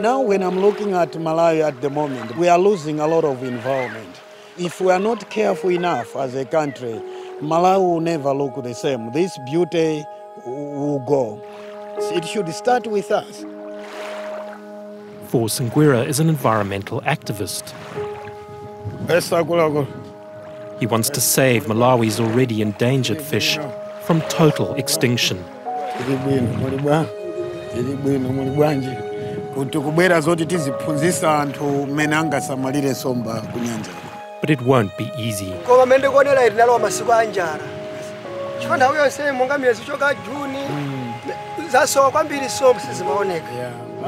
Now, when I'm looking at Malawi at the moment, we are losing a lot of environment. If we are not careful enough as a country, Malawi will never look the same. This beauty will go. It should start with us. Force Ngwira is an environmental activist. He wants to save Malawi's already endangered fish from total extinction. Kuti kubwera zoti tiziphunzisa anthu mmene angasamalire nsomba ku nyanja But it won't be easy. koma mmene ndikuonera ili nalowa masiku a njala chifukwa nthawi yonse monga miyezi choka juni zasowa kwambiri nsomba sizimaoneka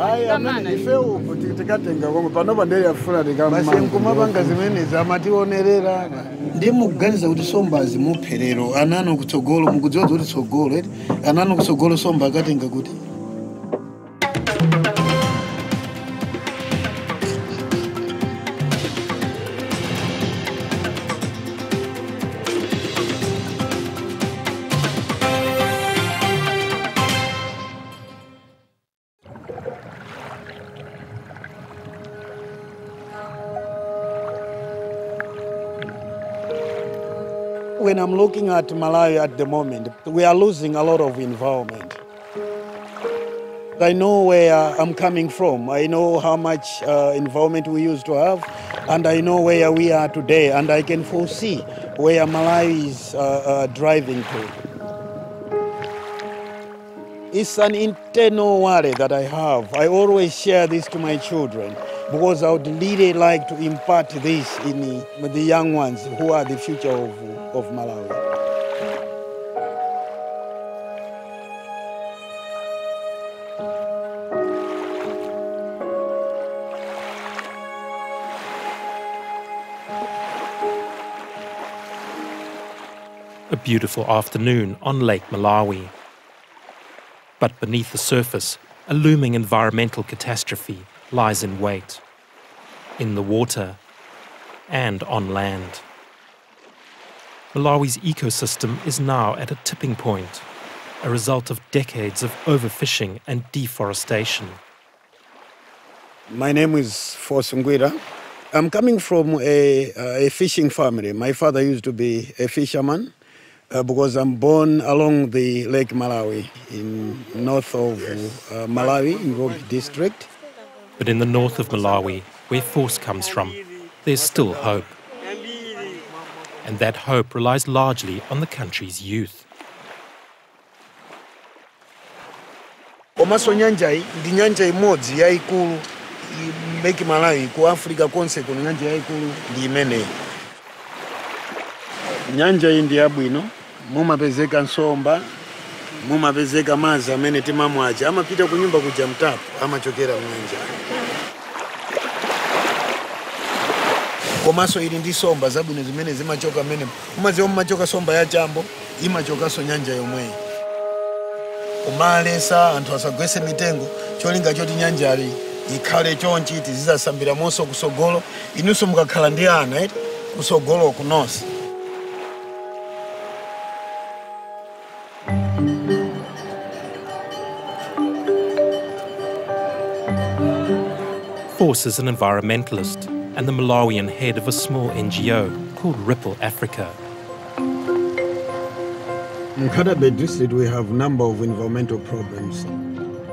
hayi amene ife uku tikatenga komwe panopa ndeyafuna tikabasi nkumapanga zimenezi amationerera ndi mukuganiza kuti nsomba zimupherero anano kutsogolo mukudziwa kuti tsogolo eti anano kutsogolo nsomba akatenga kuti I'm looking at Malawi at the moment, we are losing a lot of involvement. I know where I'm coming from. I know how much uh, environment we used to have, and I know where we are today, and I can foresee where Malawi is uh, uh, driving to. It's an internal worry that I have. I always share this to my children because I would really like to impart this in the, the young ones who are the future of, of Malawi. A beautiful afternoon on Lake Malawi. But beneath the surface, a looming environmental catastrophe lies in wait. In the water and on land. Malawi's ecosystem is now at a tipping point, a result of decades of overfishing and deforestation. My name is Force Ngwira. I'm coming from a, a fishing family. My father used to be a fisherman uh, because I'm born along the Lake Malawi in north of uh, Malawi, in Robi district. But in the north of Malawi, where force comes from, there's still hope. And that hope relies largely on the country's youth. komanso nyanjayi ndi nyanja imodzi yayikulu i- Malawi ku Africa konse kuno nyanja yayikulu ndi imeneyi nyanja iyi ndi yabwino mumapezeka nsomba mumapezeka madzi amene timamwacha amapita ku nyumba kuja mtapo amachokera mnyanja komanso ili ndi somba zabwino zimene zimachoka mmene umaziwa mumachoka somba ya chambo imachokanso nyanja yomweyi kumalesa anthu asagwese mitengo cholinga choti nyanjali ikhale chonchi tizizasambira monso kusogolo inunso mukakhala ndi ana eti kusogolo kunonse Force is an environmentalist and the Malawian head of a small NGO called Ripple Africa. In Nkhata Bay district, we have a number of environmental problems.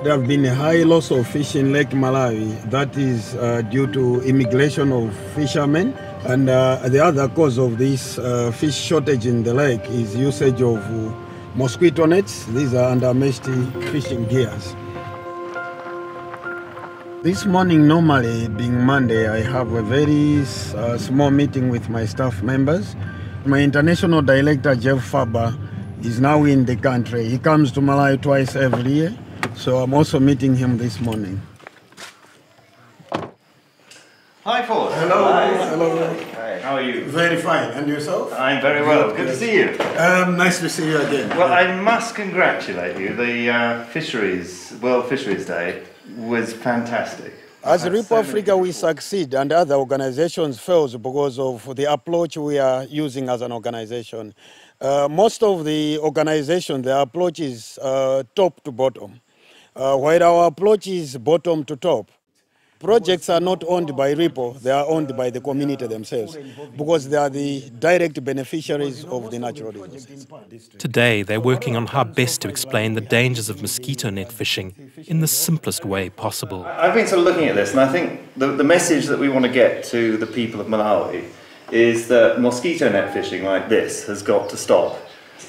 There have been a high loss of fish in Lake Malawi. That is uh, due to immigration of fishermen. And uh, the other cause of this uh, fish shortage in the lake is usage of uh, mosquito nets. These are under fishing gears. This morning, normally being Monday, I have a very uh, small meeting with my staff members. My international director, Geoff Furber, is now in the country. He comes to Malawi twice every year, so I'm also meeting him this morning. Hi, Paul. Hello. Hi. Hello. Hi, how are you? Very fine. And yourself? I'm very well. Good to see you. Um, nice to see you again. Well, I must congratulate you. The uh, Fisheries World Fisheries Day was fantastic. As Ripple Africa, we succeed, and other organizations fail because of the approach we are using as an organization. Uh, most of the organizations, their approach is uh, top to bottom, uh, while our approach is bottom to top. Projects are not owned by Ripple, they are owned by the community themselves because they are the direct beneficiaries of the natural resources. Today, they're working on how best to explain the dangers of mosquito net fishing in the simplest way possible. I've been sort of looking at this, and I think the, the message that we want to get to the people of Malawi is that mosquito net fishing like this has got to stop.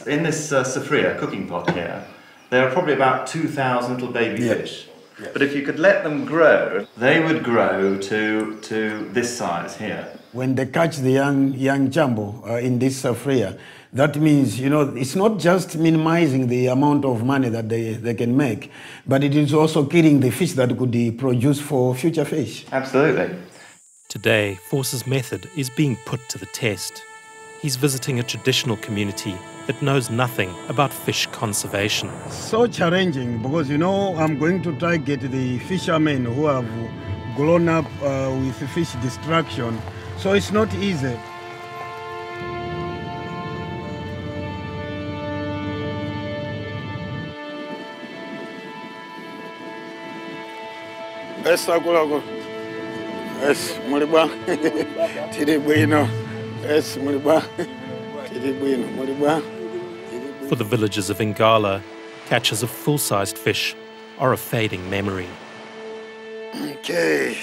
In this uh, safria cooking pot here, there are probably about 2,000 little baby Yeah. fish. But if you could let them grow, they would grow to, to this size here. When they catch the young, young chambo uh, in this safria, that means, you know, it's not just minimizing the amount of money that they, they can make, but it is also killing the fish that could be produced for future fish. Absolutely. Today, Force's method is being put to the test. He's visiting a traditional community that knows nothing about fish conservation. So challenging because, you know, I'm going to target the fishermen who have grown up uh, with fish destruction. So it's not easy. esakulako es muli bwa tili bwino es muli bwa tili bwino muli bwa For the villagers of Ingala, catches of full sized fish are a fading memory. Okay.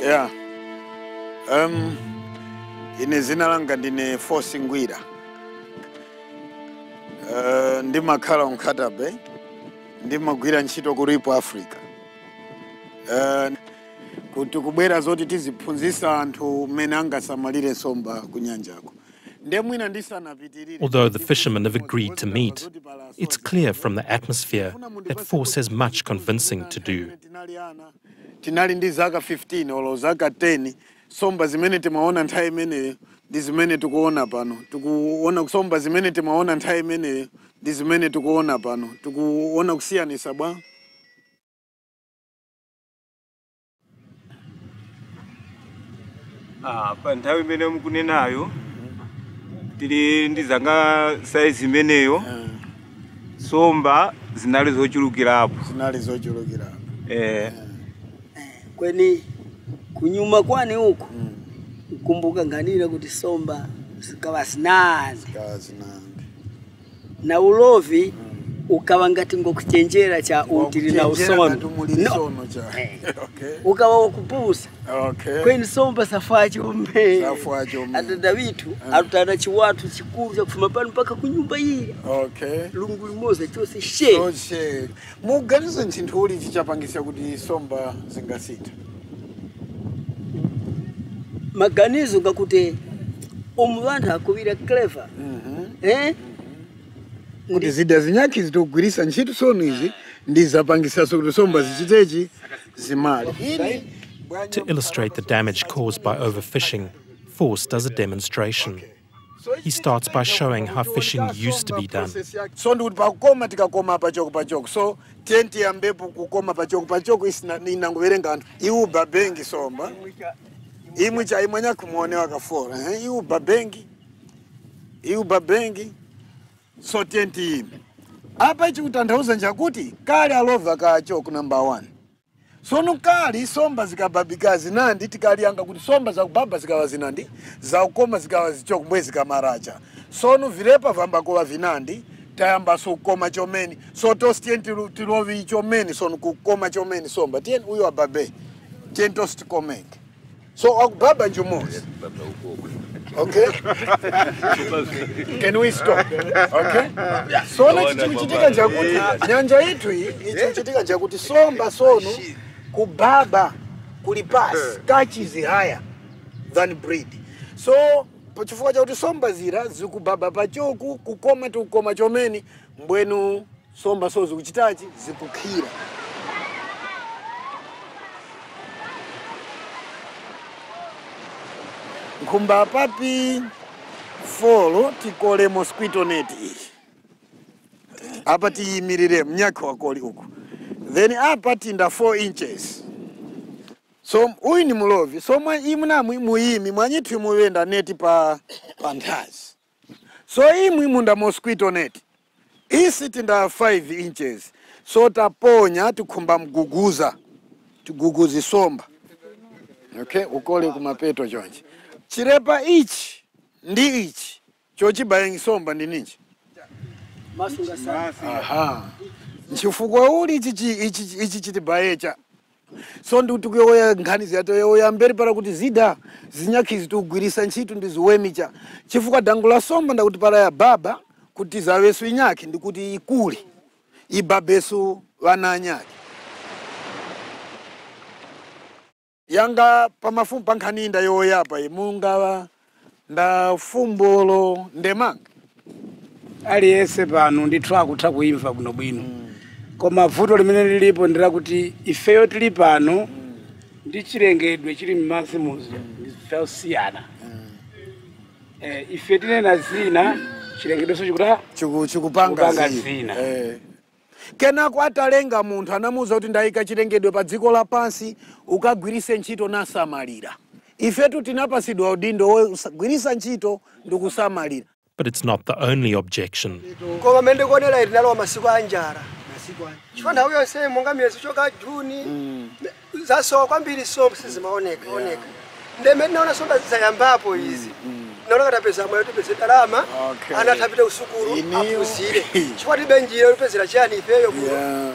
Yeah. Um, ine zina langa ndine Force Ngwira. Uh, ndimakhala mkhatabe ndimagwira ntchito ku Ripple Africa. Uh, kuti kubwera zoti tiziphunzitsa anthu mmene angasamalire nsomba ku nyanjako. Although the fishermen have agreed to meet, it's clear from the atmosphere that Force has much convincing to do. tinali ndi zaka 15 olo zaka 10 nsomba zimene timaona nthawi imeneyo ndi zimene tikuona pano. Tikuona nsomba zimene timaona nthawi imeneyo ndi zimene tikuona pano. Tikuona kusiyanisa bwa Ah, pa nthawi imene mukunenayo tili ndi zanga saizi imeneyo nsomba zinali zochulukirapo. Zinali zochulukira eh, kweni kunyuma kwani huku kumbuka nganira kuti somba zikawa zinandi zikawa zinandi na ulovi ukawa ngati ngokuchenjera cha utili na usono no. cha okay. Ukawa wakupusa okay. Kweni somba safa chombe atanda vitu atutana chiwatu chikulu chakufuma pano mpaka kunyumba iya okay. Lungu limoza chose she. Oche. muganizo ntchinthu uli chichapangisa kuti nsomba zingasita maganizo ngakuti umu vanthu akuvira clever. Eh kuti zida zinyakhi zitogwirisa ntchito sono izi ndi zapangisaso kuti nsomba zichitechi zimale To illustrate the damage caused by overfishing, Force does a demonstration. He starts by showing how fishing used to be done. so ndikuti pakukoma tikakoma pachoko pachoko so tenti yambepo kukoma pachoko pachoko isina- inangoverenga anthu. Iuba bengi somba. Imwe cha imwe nyakumuone wakafora eh? iuba bengi. Iuba bengi so tenti ime apa chikutanthauza nchakuti kale alova kachoko number one? Sono kali somba zikababika zinandi tikaliyanga kuti somba zakubaba zikawa zinandi zakukoma zikawa zichoko mbwe zikamaracha. Sono vilepa kwa vinandi tayambaso kukoma chomeni. So tosi tiyeni tilovi chomeni sono kukoma chomeni somba. Tiyeni uyo ababe tiyeni tosi tikomenge so akubaba njumozi okay can we stop? Okay sono chitika chakuti nyanja itu iyi ichikuchitika chakuti somba sono kubaba kuli pasi kachizi higher than breed. So pachifukwa chakuti somba zira zikubaba pachoku kukoma tikukoma chomeni mbwenu somba so zikuchitachi zikukhira nkhumba papi folo tikole mosquito net. Iyi apa tiyimirire mnyakha wakoli uku then apa tinda 4 inches. So uyu ni mulovi so mwa imwe namwe muyimi mwanyithu muyenda neti pa pa so imwe munda mosquito net. Isi tinda 5 inches. So taponya tikhumba mguguza. Tiguguzi somba. Okay? Ukole kumapeto chonchi chirepa ichi ndi ichi. Chochibayengi somba ndi ninji masunga sana. Aha. Nchifukwa uli ichi chi- ichi ichi chitibayecha so ndikuti kuyoya nkhani ziyatoyoya mberi para kuti zida zinyakhizi tikugwirisa ntchito ndi ziwemicha chifukwa dango la somba ndakuti para ya baba kuti zawesu inyakhi ndikuti ikule ibabesu vana anyakhi yanga pamafumbo pankhaninda yoyapa imungava nda fumbolo ndemanga aliyese pano ndithu akutha kuimva bwinobwino mm. koma vuto limene lilipo ndilakuti ifeyo tili pano mm. ndi chilengedwe chili mmasimuzi ndifeosiyana mm. Eh, e, ife tinena zina chilengedweso chikupanga zina eh. Kenako atalenga munthu anamuwuza kuti ndayika chilengedwe pa dziko lapansi ukagwirise ntchito nasamalira. Ifetu tinapasidwa udindo wogwirisa ntchito ndi kusamalira But it's not the only objection. koma mene ndikuonera iri nalowa masiku a njala chifukwa nthawi yonse monga miyezi choka juni zasowa kwambiri sizimaoneka oneka ndemene naona somba zayambapo izi naona katapeza mwayo tipeze ndalama Okay. ana atapite usukulu Iniyo. apusire chifukwa tibe njira yopezera chiyani ifeyo kuno Yeah.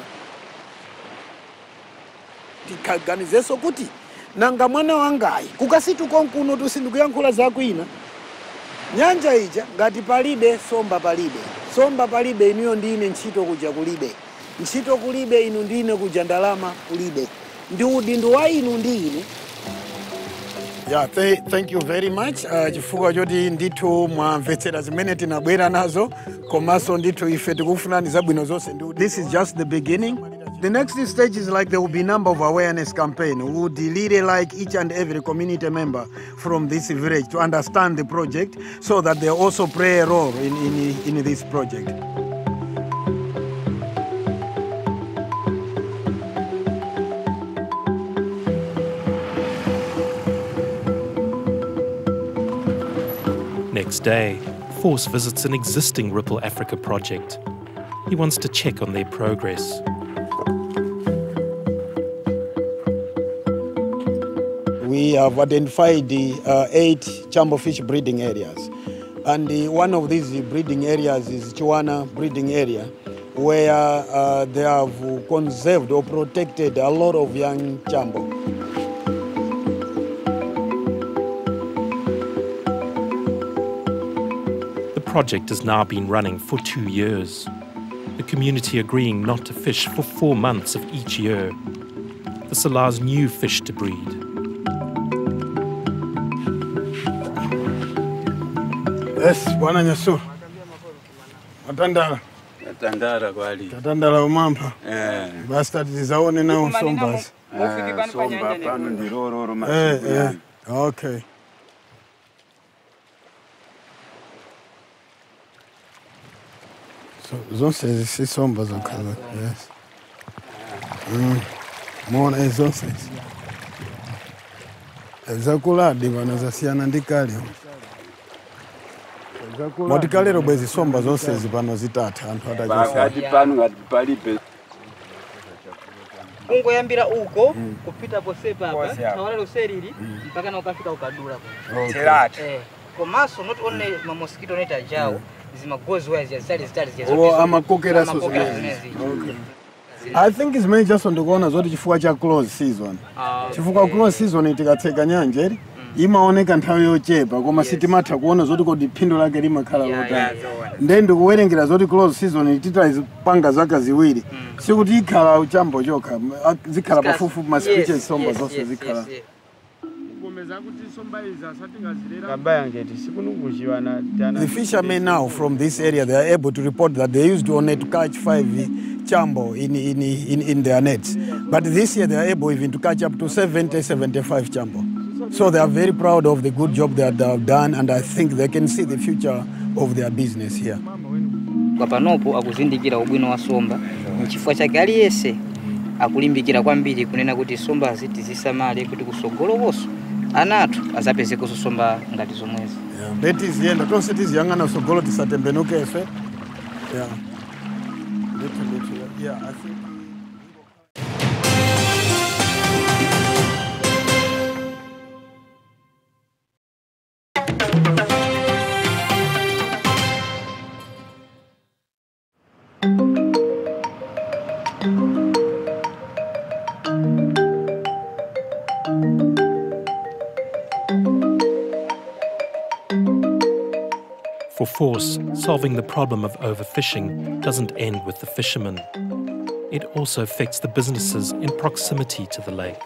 tikaganizenso kuti nanga mwana wangayi kukasitu konkuno tusindikuyankhula zakwina nyanja ija ngati palibe somba palibe. Somba palibe inuyo ndine ntchito kuja kulibe. Ntchito kulibe inu ndine kuja ndalama kulibe. Ndi udindo wa inu ndi ine yeah, th thank you very much. Uh, chifukwa choti ndithu mwamvetsera zimene tinabwera nazo. Komanso ndithu ife tikufunani zabwino zonse. This is just the beginning. The next stage is like there will be number of awareness campaign. We would really like each and every community member from this village to understand the project so that they also play a role in, in, in this project day, Force visits an existing Ripple Africa project. He wants to check on their progress. we have identified the uh, eight chambo fish breeding areas. And one of these breeding areas is Chiwana breeding area, where uh, they have conserved or protected a lot of young chambo. Project has now been running for two years. The community agreeing not to fish for four months of each year. This allows new fish to breed. yes bwana nyasura atandala tandara kwali? Tatandala umampa eh. Basi tatizaone nawo sombazi ah, somba pano ndirororo eh, masiku eh. yani okay zonse zisisomba zokhala yes. Mm. mona eh, zonse zakuladi vano zasiyana ndi kale moti kalero bwe zisomba zonsezi pano zitatha anthu atachosana pakati pano ngati palibe kungoyambira uko kupita pose papa tawala loserili mpaka na ukafika ukadula Terati. eh komanso not only ma mosquito net ajawo Oh, amakokera i think zimene chaso ndikuona zoti chifukwa cha close season. Ah, chifukwa okay. close season itikatseka nyanjeri imaoneka nthawi yochepa koma yes. sitimatha kuona zoti kodi phindu lake limakhala yeah, lotani yeah, nde ndikuwerengera zoti close season titazipanga zaka ziwiri. Mm. sikuti ikhala chambo chokha zikhala pafufu ma yes, speeches somba yes, zonse zikhala. yes, yes. The fishermen now from this area, they are able to report that they used to only to catch five chambo in, in, in, in their nets. But this year they are able even to catch up to 70, 75 chambo. So they are very proud of the good job that they have done and I think they can see the future of their business here. kwa panopo akuzindikira ubwino wa somba nchifukwa chake aliyense akulimbikira kwambiri kunena kuti sombazi tizisamale kuti kusogolokonso anathu azapeze kusosomba ngati zomwezi Yeah. Ndetiziyenda tonse tiziyang'ana sogolo tisatembenukefe. Yeah. Ndithu, ndithu, yeah, For Force, solving the problem of overfishing doesn't end with the fishermen. It also affects the businesses in proximity to the lake.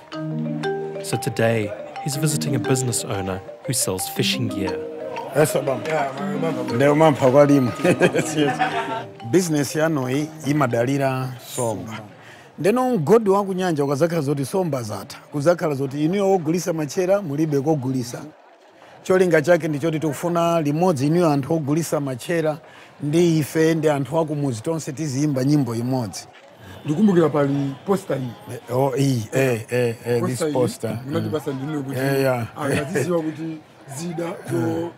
So today, he's visiting a business owner who sells fishing gear. Kwalimu. Business yanoyi imadalira somba. ndeno mgodi wa kunyanja ukazakhala zoti somba zatha kuzakhala zoti inuyo ogulisa machera mulibe kogulisa cholinga chake ndichoti tikufuna limodzi iniyo anthu ogulisa machera ndi ife ndi anthu akumuzi tonse tiziyimba nyimbo imodzi. Ndikumbukira pali posta iyi. Oh, iyi eh, eh, eh, this Posta iyi, poster. Munatipasa ndinu kuti Eh, yeah. akaziziwa kuti zida zo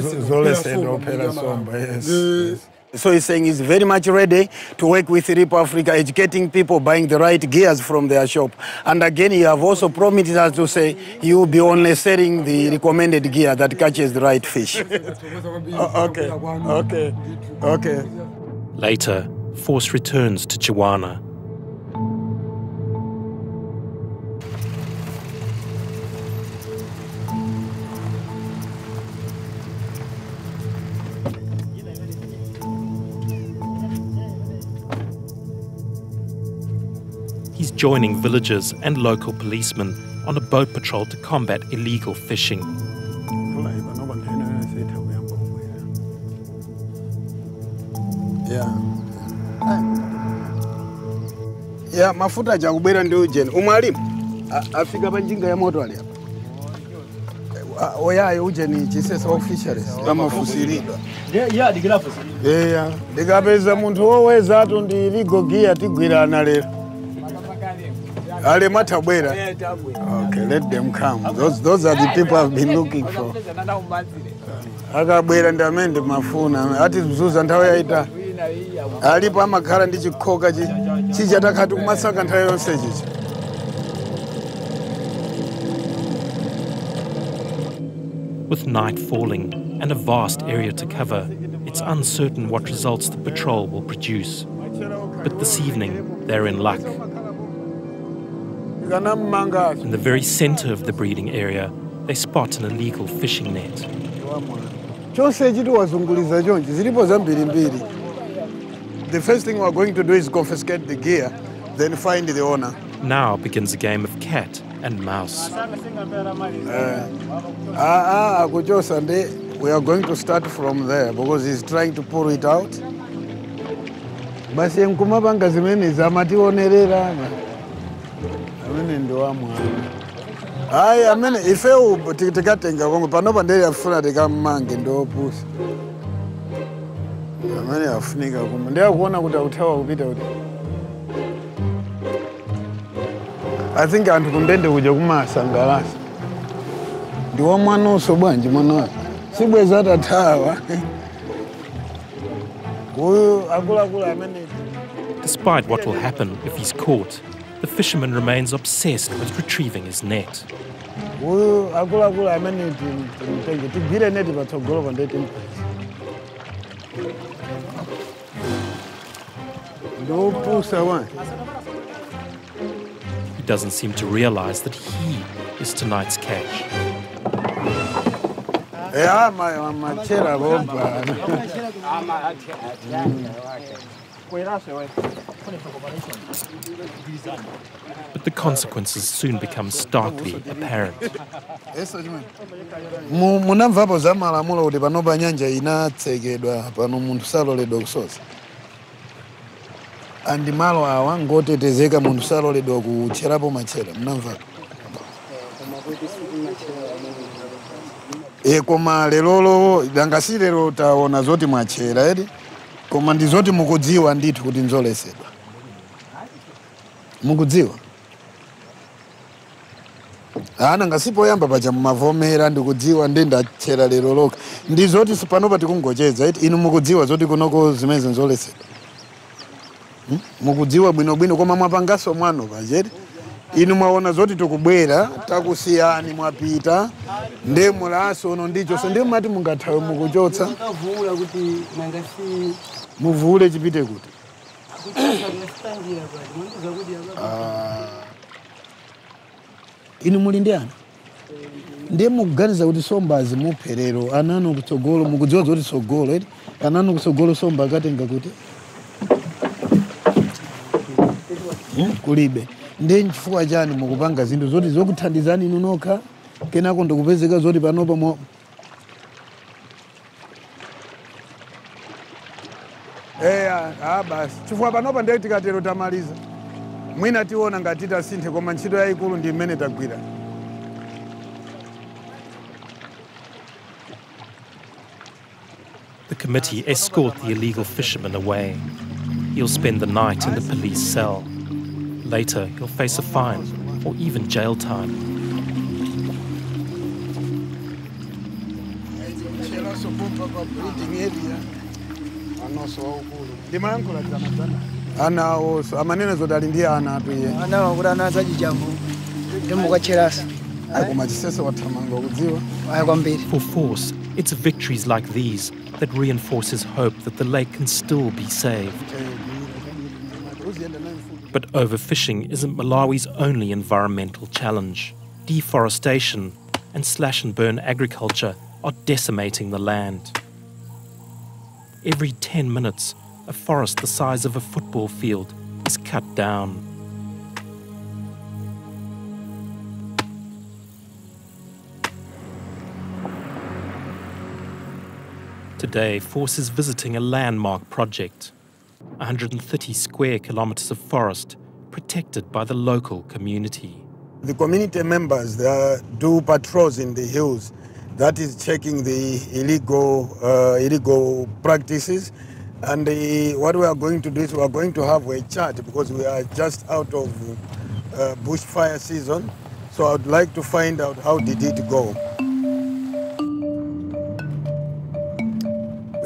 Zo- zoleseda ophera somba yes, yes. So he's saying he's very much ready to work with Ripple Africa, educating people, buying the right gears from their shop. And again, you have also promised us to say you will be only selling the recommended gear that catches the right fish. Okay, okay, okay. Later, Force returns to Chiwana. Joining villagers and local policemen on a boat patrol to combat illegal fishing. Yeah. Yeah, mafuta achakubwera ndi ujeni. Umwalimu a- afika pa njinga ya moto ali apa oyayo ujeni chisesa wa fisheries amafusiridwa yeah ndikapeza munthu woweza atu ndi ligogiya tigwirana lero ale matabwera okay let them come. Those, those are the people i've been looking for. akabwera ndi amene ndimafuna ati zuza nthawi yayitali alipo amakhala ndi chikhoka chi- chicha takhati kumasaka nthawi yonse chicha With night falling and a vast area to cover, it's uncertain what results the patrol will produce. But this evening, they're in luck. In the very center of the breeding area, they spot an illegal fishing net. chonse chiti wazunguliza chonchi zilipo zambirimbiri the first thing we're going to do is confiscate the gear then find the owner. Now begins a game of cat and mouse. Ah, ah, ndi we are going to start from there because he's trying to pull it out amene ndi wamwana ayi amene ti- tikatenga komwe panopa ndeli afuna tikammange ndiopusa amene afunika kumwe ndi akuona kuti akuthawa kupita kuti. I think anthu kundende kuja kumasangalasa ndi wa mwanonso bwanji mwana wake sibweza atathawa uyu akuluakulu amene Despite what will happen if he's caught, fisherman remains obsessed with retrieving his net. uyu akuluakulu amene tim- timtenge tigwire neti patsogolo pa ndeti ndopusa wani He doesn't seem to realize that he is tonight's catch. ya ma- machera boba But the consequences soon become starkly apparent. Mu- munamvapo za malamulo kuti panopa nyanja inatsekedwa pano munthu saloledwa kusosa andi malo awa ngotetezeka munthu saloledwa kutcherapo machera munamvapo e koma lerolo dangasi lero taona zoti mwachera edi koma ndi zoti mukudziwa ndithu kuti nzolesedwa. Mukudziwa? Ana ngasipoyamba paja mumavomera ndikudziwa ndi ndachera lero loka. Ndi panopa tikungocheza iti inu mukudziwa zoti kunoko zimene nzolesedwa. Hmm? mukudziwa bwinobwino koma mwapangaso mwano pacheti inu mwaona zoti tikubwera takusiyani mwapita. Nde mulaso uno ndichonso ndi mati mungathawe mukuchotsa. Muvule chipite kuti. Ah. inu muli ndi ana? Ndiye mukuganiza kuti sombazi mupherero. Ananu kutsogolo mukudziwa zoti tsogolo eti ananu kutsogolo somba akatenga kuti? Hmm? kulibe ndiye nchifukwa chani mukupanga zinthu zoti zokuthandizani inu nokha? Kenako ndikupezeka zoti panopa mo. Eya ah, basi. Chifukwa panopa ndiye tikatero tamaliza. Mwina tiona ngati tasinthe koma ntchito yayikulu ndi imene tagwira. The committee escort the illegal fisherman away. He'll spend the night in the police cell. Later, you'll face a fine or even jail time. anawo amanene zoti ana atu iye kuti anazaji jambo koma chisese wathamanga kudziwa aya kwambiri For force, it's victories like these that reinforces hope that the lake can still be saved. But overfishing isn't Malawi's only environmental challenge. Deforestation and slash and burn agriculture are decimating the land. Every 10 minutes, a forest the size of a football field is cut down. Today, Force is visiting a landmark project 130 square kilometers of forest protected by the local community. the community members do patrols in the hills that is checking the illegal uh, illegal practices. And the, what we are going to do is we are going to have a chat because we are just out of uh, bushfire season. So i would like to find out how did it go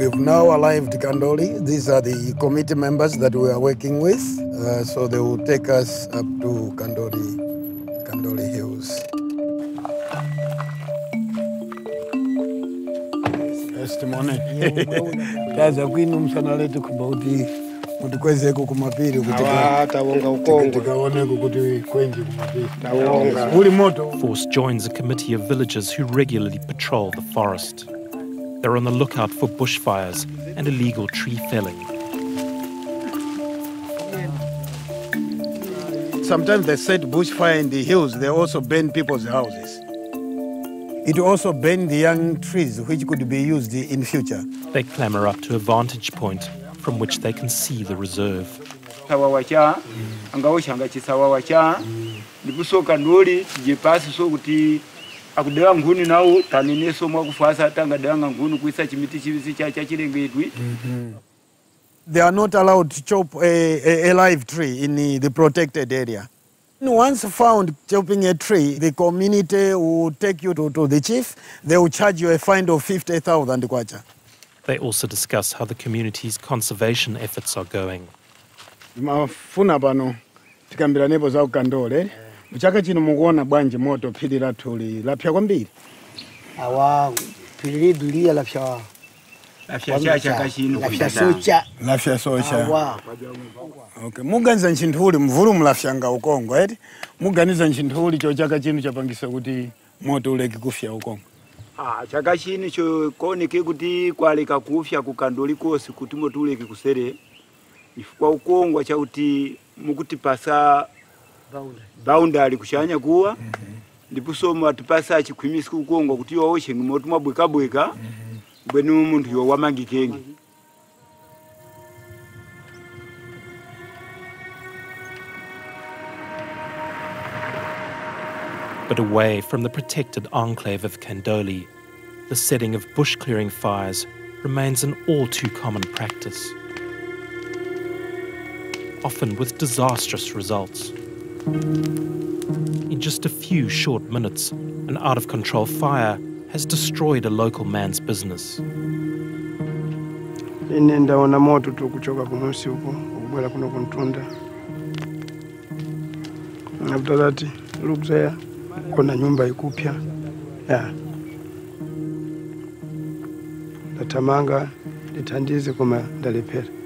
We've now arrived Kandoli. These are the committee members that we are working with. Uh, so they will take us up to Kandoli, Kandoli Hills. Testimony. Kaza kwinu msana letu kubauti mutikwezeko kumapiri kuti Awa, tawonga ukongwe. tikaoneko kuti kwenji kumapiri Tawonga. uli moto Force joins a committee of villagers who regularly patrol the forest. They're on the lookout for bushfires and illegal tree felling. Sometimes they set bushfire in the hills, they also burn people's houses. It also burn the young trees which could be used in future. They clamber up to a vantage point from which they can see the reserve. sawawa cha angawushanga chisawawa cha ndikusoka ndoli tije pasi so kuti akudewa nkhuni nawo taneneso mwakufasa tangadewanga nkhuni kuisa chimiti chivisi cha chachilengedwi mm-hmm. They are not allowed to chop a, a, a live tree in the, the protected area. Once found chopping a tree, the community will take you to, to the chief. They will charge you a fine of 50,000 kwacha. They also discuss how the community's conservation efforts are going. mafuna pano tikambira nepo za ukandole mchaka chino mukuona bwanji moto phiri lathuli lapsa kwambiri? Awa phiri lidu liya lapsa lapsa cha chaka chino lapsa socha. Lapsa socha. Awa. Okay muganiza ntchinthu mvulu mulafyanga ukongo eti? Muganiza nchinthu cho chaka chino chapangisa kuti moto uleke kufya ukongo. Ah, chaka chino chokoneke kuti kwaleka kufya kukandoli kosi kuti motuleke kusere ifukwa ukongwa chakuti mukutipasa boundary. Kushanya kuwa ndiponso mwatipasa chikhwimisi kukongwa kuti yowoshe ng'moti mwabwekabweka mhm. bwenu munthu yowamangikenge But away from the protected enclave of Kandoli, the setting of bush clearing fires remains an all too common practice, often with disastrous results. In just a few short minutes, an out of control fire has destroyed a local man's business. ine ndaona moto tu kuchoka kumusi huko after that look there kuna nyumba ikupya. Ya. Ndatamanga nditandize koma ndalepera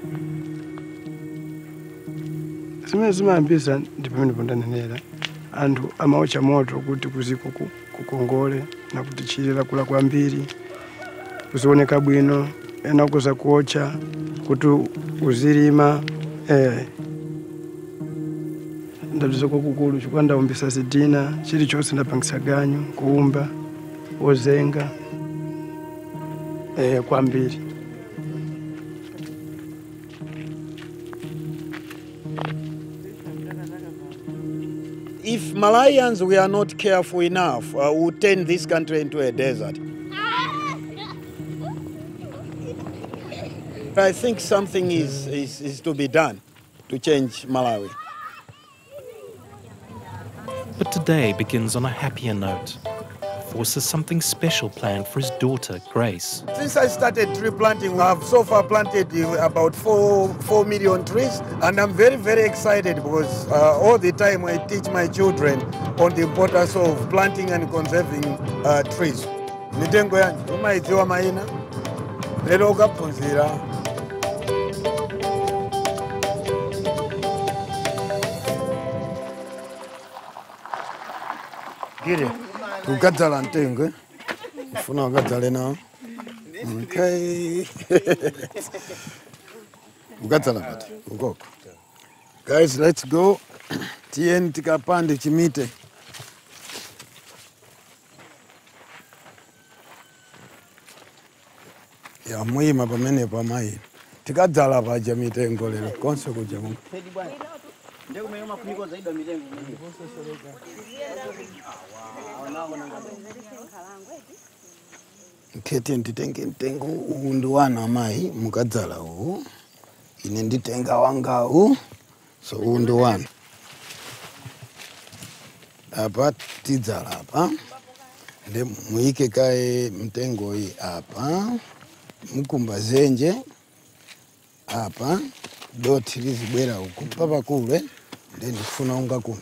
zimene zimayambisa ndi pamene pondanenera anthu amawotcha moto kuti kuziko ku- kukongole nakuti kula kwa kwambiri kuzioneka bwino ena kuza kuotcha kuti uzilima eh. ndabziza kwakukulu chikuwa ndaumbisa zidina chilichonse ndapangisa ganyu kuumba wozenga eh, kwambiri If Malawians we are not careful enough, uh, we'll turn this country into a desert. I think something is, is, is to be done to change Malawi. But today begins on a happier note. Force something special planned for his daughter, Grace. Since I started tree planting, I have so far planted about four, four million trees, and I'm very, very excited because uh, all the time I teach my children on the importance of planting and conserving uh, trees. Ukaphunzira gire kugadzala mtengo eh? ufuna ugadzale nawo okay. Ugadzala pati ukoko guys let's go. Tiyeni tikapande chimite. Yamuyima pamenepo amayi tikadzala paja mitengo lero konse kuja mu nkete nditenge mtengo uwu ndi wana amayi mukadzala uwu ine nditenga wangawu so uwu ndi wana. Apa tidzala apa. Ndi muyike kaye mtengo iyi apa. Mukumba zenje apa. Doti lizibwera uku papakule le ndikufuna ungakumbi.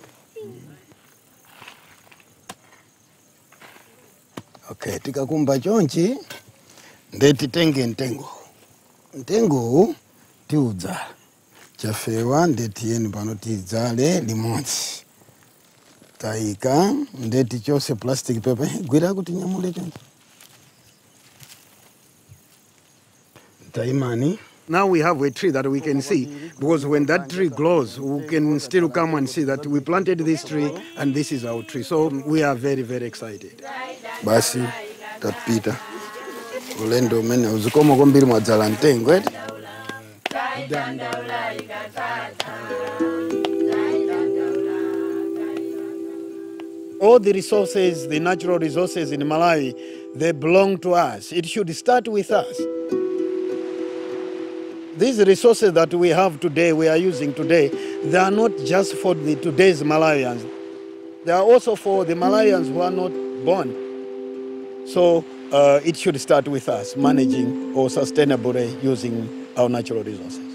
Okay tikakumba chonchi ndeti tenge ntengo. Ntengo tiudzala chafewa ndeti yeni pano tiidzale limodzi. Tayika ndeti chose plastic paper gwira kuti nyamule chonchi tayimani Now we have a tree that we can see because when that tree grows, we can still come and see that we planted this tree and this is our tree. So we are very, very excited. Basi tapita ulendo umene uzikomo kwambiri mwadzala mtengo eti all the resources, the natural resources in Malawi, they belong to us. It should start with us. These resources that we have today, we are using today, they are not just for the today's Malawians. They are also for the Malawians who are not born. So uh, it should start with us managing or sustainably using our natural resources.